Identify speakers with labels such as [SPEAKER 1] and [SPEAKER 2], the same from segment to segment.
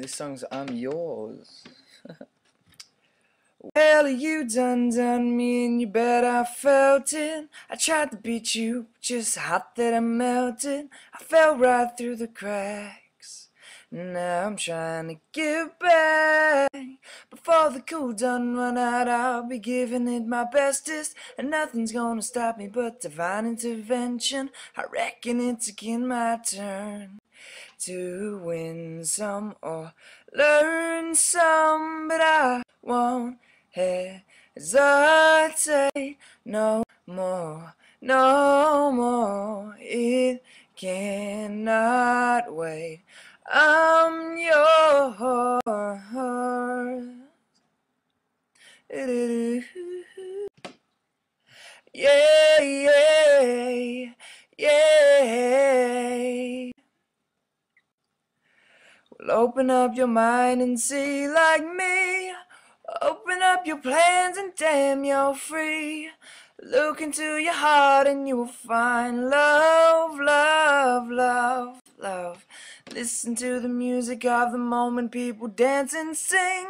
[SPEAKER 1] This song's I'm Yours. well, you done done me and you bet I felt it. I tried to beat you, just hot that I melted. I fell right through the cracks. Now I'm trying to give back. Before the cool done run out, I'll be giving it my bestest. And nothing's gonna stop me but divine intervention. I reckon it's again my turn to win some or learn some, but I won't hesitate no more, no more. It cannot wait. I'm yours. Yeah, Open up your mind and see like me. Open up your plans and damn, you're free. Look into your heart and you will find love, love, love, love. Listen to the music of the moment, people dance and sing.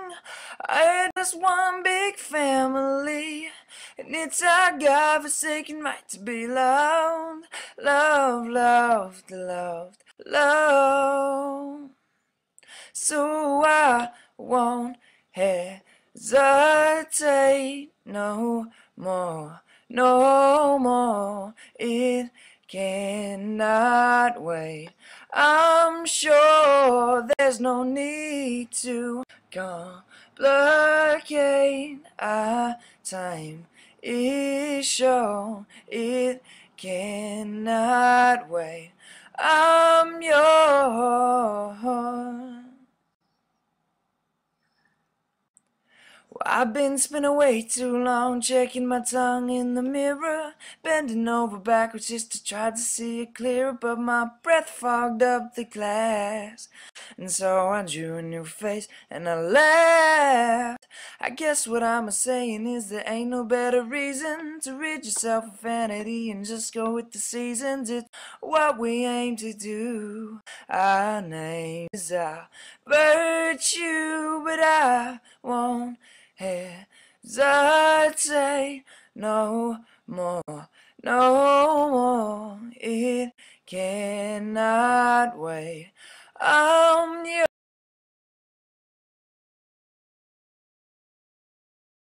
[SPEAKER 1] I heard just one big family, and it's our God-forsaken right to be loved, loved, loved, loved, loved. So I won't hesitate no more, no more. It cannot wait. I'm sure there's no need to complicate. Our time is shown. It cannot wait. I'm yours. I've been spinning way too long, checking my tongue in the mirror, bending over backwards just to try to see it clearer, but my breath fogged up the glass. And so I drew a new face and I laughed. I guess what I'm saying is there ain't no better reason to rid yourself of vanity and just go with the seasons. It's what we aim to do. Our name is our virtue, but I won't hesitate no more, no more. It cannot wait. I'm.